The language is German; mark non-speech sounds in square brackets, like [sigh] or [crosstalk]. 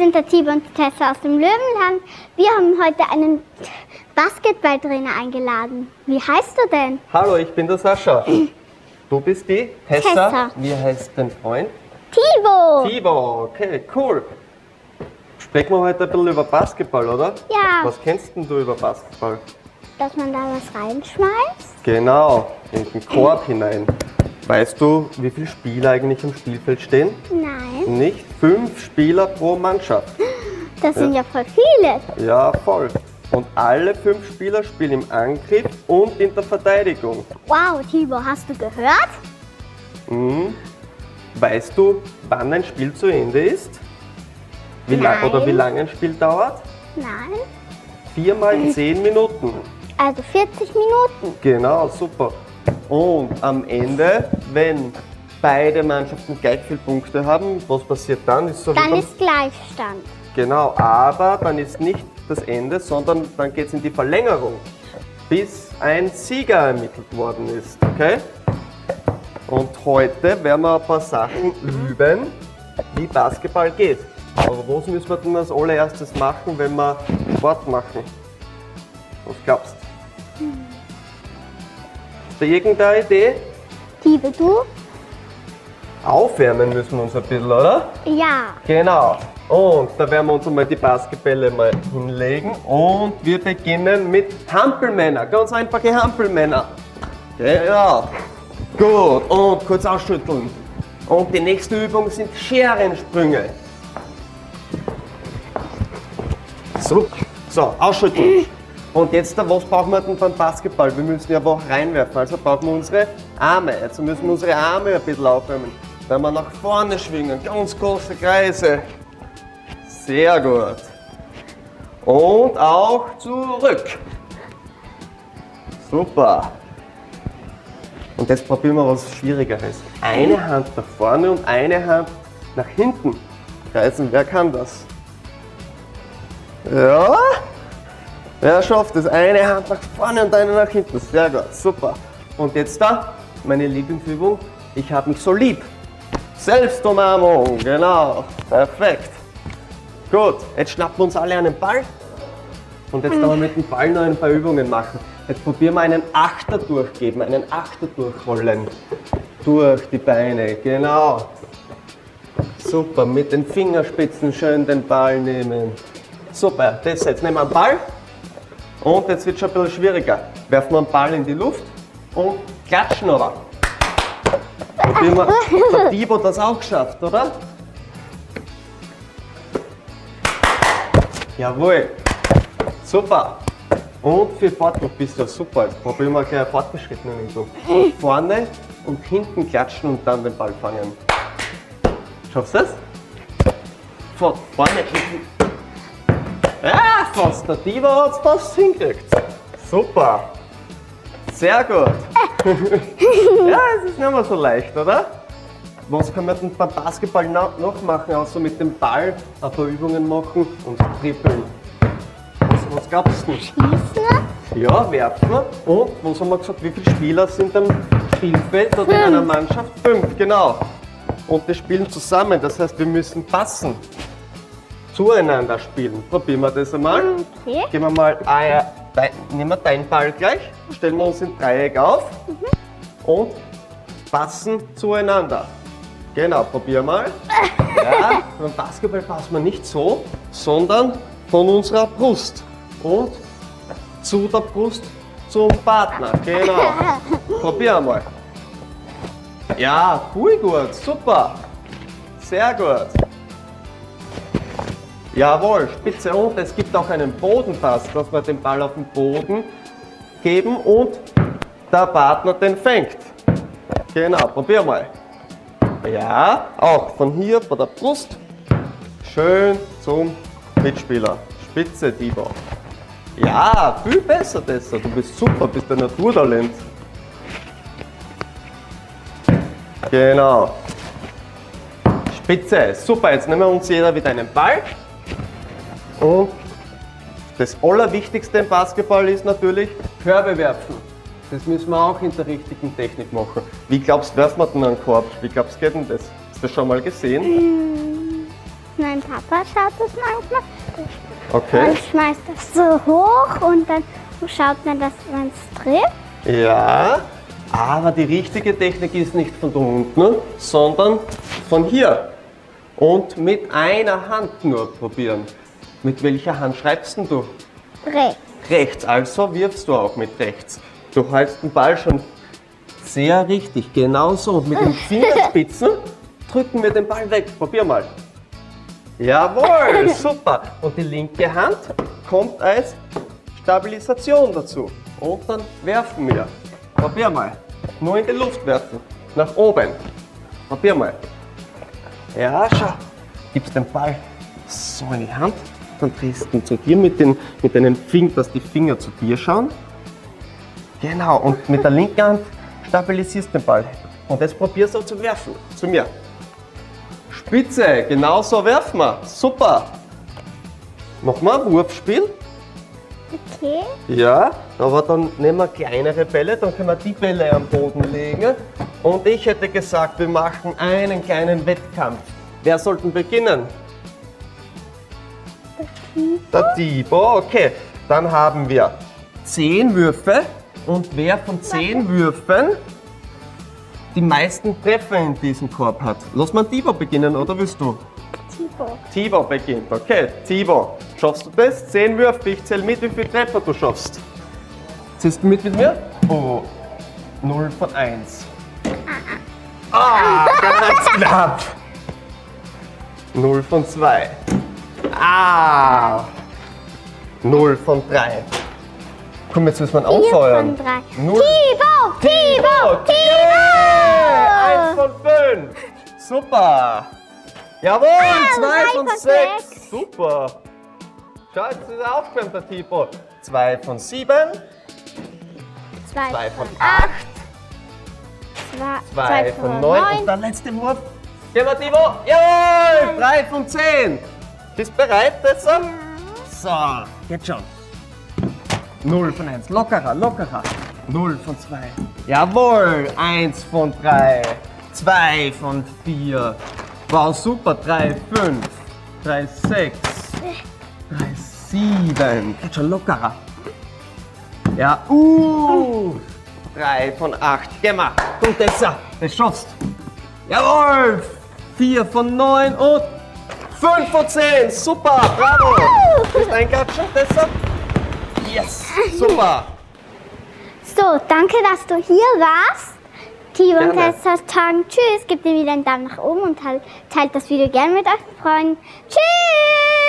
sind der Tiber und Tessa aus dem Löwenland. Wir haben heute einen Basketballtrainer eingeladen. Wie heißt du denn? Hallo, ich bin der Sascha. Du bist die Tessa. Tessa. Wie heißt dein Freund? Tibo! Tibo. Okay, cool. Sprechen wir heute ein bisschen über Basketball, oder? Ja. Was kennst denn du über Basketball? Dass man da was reinschmeißt? Genau, in den Korb hinein. Weißt du, wie viele Spieler eigentlich im Spielfeld stehen? Nein. Nicht fünf Spieler pro Mannschaft. Das sind ja voll viele. Ja, voll. Und alle fünf Spieler spielen im Angriff und in der Verteidigung. Wow, Tibo, hast du gehört? Mhm. Weißt du, wann ein Spiel zu Ende ist? Wie lang, oder wie lange ein Spiel dauert? Nein. Viermal zehn Minuten. Also 40 Minuten. Genau, super. Und am Ende, wenn beide Mannschaften gleich viele Punkte haben, was passiert dann? Ist so Dann ist Gleichstand. Genau, aber dann ist nicht das Ende, sondern dann geht es in die Verlängerung, bis ein Sieger ermittelt worden ist, okay? Und heute werden wir ein paar Sachen üben, wie Basketball geht. Aber was müssen wir denn als allererstes machen, wenn wir Sport machen? Was glaubst du? Hast du irgendeine Idee? Tibo, du? Aufwärmen müssen wir uns ein bisschen, oder? Ja. Genau. Und da werden wir uns einmal die Basketbälle mal hinlegen. Und wir beginnen mit Hampelmänner. Ganz einfache Hampelmänner. Genau. Gut. Und kurz ausschütteln. Und die nächste Übung sind Scherensprünge. So, so ausschütteln. Und jetzt, was brauchen wir denn beim Basketball? Wir müssen ja wo reinwerfen, also brauchen wir unsere Arme. Jetzt müssen wir unsere Arme ein bisschen aufwärmen. Wenn wir nach vorne schwingen, ganz große Kreise. Sehr gut. Und auch zurück. Super. Und jetzt probieren wir was Schwierigeres. Eine Hand nach vorne und eine Hand nach hinten kreisen. Wer kann das? Ja? Wer schafft es? Eine Hand nach vorne und eine nach hinten. Sehr gut, super. Und jetzt da, meine Lieblingsübung. Ich habe mich so lieb. Selbstumarmung, genau. Perfekt. Gut, jetzt schnappen wir uns alle einen Ball. Und jetzt wollen wir mit dem Ball noch ein paar Übungen machen. Jetzt probieren wir einen Achter durchgeben, einen Achter durchrollen. Durch die Beine, genau. Super, mit den Fingerspitzen schön den Ball nehmen. Super, das jetzt nehmen wir einen Ball. Und jetzt wird es schon ein bisschen schwieriger. Werfen wir einen Ball in die Luft und klatschen aber. Probieren wir, der Tibo das auch geschafft, oder? Jawohl. Super. Und für Fortdruck bist du super. Jetzt probieren wir gleich fortgeschrittene Übung. Vorne und hinten klatschen und dann den Ball fangen. Schaffst du das? Vorne, hinten. Ja, fast. Der Tibo hat es fast hingekriegt. Super. Sehr gut. ja, es ist nicht mehr so leicht, oder? Was kann man denn beim Basketball noch machen, außer mit dem Ball ein paar Übungen machen und trippeln? Was, was glaubst du? Schießen? Ja, werfen wir. Und was haben wir gesagt? Wie viele Spieler sind am Spielfeld oder in einer Mannschaft? Fünf, genau. Und die spielen zusammen, das heißt, wir müssen passen. Zueinander spielen. Probieren wir das einmal. Okay. Gehen wir mal, ah, ja, dein, nehmen wir deinen Ball gleich, stellen wir uns in Dreieck auf und passen zueinander. Genau, probier mal. [laughs] Ja, beim Basketball passen wir nicht so, sondern von unserer Brust und zu der Brust zum Partner. Genau. [laughs] Probier mal. Ja, cool gut, super. Sehr gut. Jawohl, spitze und es gibt auch einen Bodenpass, dass wir den Ball auf den Boden geben und der Partner den fängt. Genau, probier mal. Ja, auch von hier, von der Brust, schön zum Mitspieler. Spitze, Tibo. Ja, viel besser, Tessa. Du bist super, bist ein Naturtalent. Genau. Spitze, super. Jetzt nehmen wir uns jeder wieder einen Ball. Und das Allerwichtigste im Basketball ist natürlich Körbe werfen. Das müssen wir auch in der richtigen Technik machen. Wie glaubst du, werfen wir denn einen Korb? Wie glaubst du, geht denn das? Hast du das schon mal gesehen? Nein, Papa schaut das manchmal. Okay. Man schmeißt das so hoch und dann schaut man, dass man es dreht. Ja, aber die richtige Technik ist nicht von da unten, sondern von hier. Und mit einer Hand nur probieren. Mit welcher Hand schreibst denn du? Dreht. Rechts, also wirfst du auch mit rechts. Du hältst den Ball schon sehr richtig, genau so. Und mit den [laughs] Fingerspitzen drücken wir den Ball weg. Probier mal. Jawohl, [laughs] super. Und die linke Hand kommt als Stabilisation dazu. Und dann werfen wir. Probier mal. Nur in die Luft werfen. Nach oben. Probier mal. Ja, schau. Gibst den Ball so in die Hand. Dann drehst du zu dir mit, den, mit deinen Fingern, dass die Finger zu dir schauen. Genau. Und mit der linken Hand stabilisierst du den Ball. Und jetzt probierst du zu werfen. Zu mir. Spitze. Genauso werfen wir. Super. Nochmal Wurfspiel. Okay. Ja, aber dann nehmen wir kleinere Bälle, dann können wir die Bälle am Boden legen. Und ich hätte gesagt, wir machen einen kleinen Wettkampf. Wer sollte beginnen? Der Tibo, okay. Dann haben wir zehn Würfe und wer von zehn Würfen die meisten Treffer in diesem Korb hat. Lass mal Tibo beginnen, oder willst du? Tibo. Tibo beginnt, okay. Tibo, schaffst du das? Zehn Würfe, ich zähle mit, wie viele Treffer du schaffst. Zählst du mit mit mir? Oh, 0 von 1. Ah, ganz [laughs] knapp. 0 von 2. Ah, 0 von 3. Komm, jetzt müssen wir ihn Vier auffeuern. von drei. Null. Tibo! Tibo! Yeah! 1 von 5. Super. Jawohl, Ah, 2 drei von von 6. sechs. Super. Schau, jetzt ist er aufgewärmt, der Tipo. 2 von 7. Zwei 2 von von 8. Zwei, 2 von 9. Und der letzte Wurf. Gehen wir, Tipo. Jawohl, 3 von 10. Bist bereit, jetzt? So, jetzt schon. 0 von 1. Lockerer, lockerer. 0 von 2. Jawohl, 1 von 3. 2 von 4. Wow, super. 3, 5. 3, 6. 3, 7. Geht schon lockerer. Ja, uh. 3 von 8. Geh mal. Du, Tessa. Das schaffst. Jawohl. 4 von 9 und 5 von 10. Super. Bravo. Bist eingatschen, Tessa? Yes. Super. So, danke, dass du hier warst. Tibo und. Tessa sagen Tschüss, gebt mir wieder einen Daumen nach oben und teilt, teilt das Video gerne mit euren Freunden. Tschüss!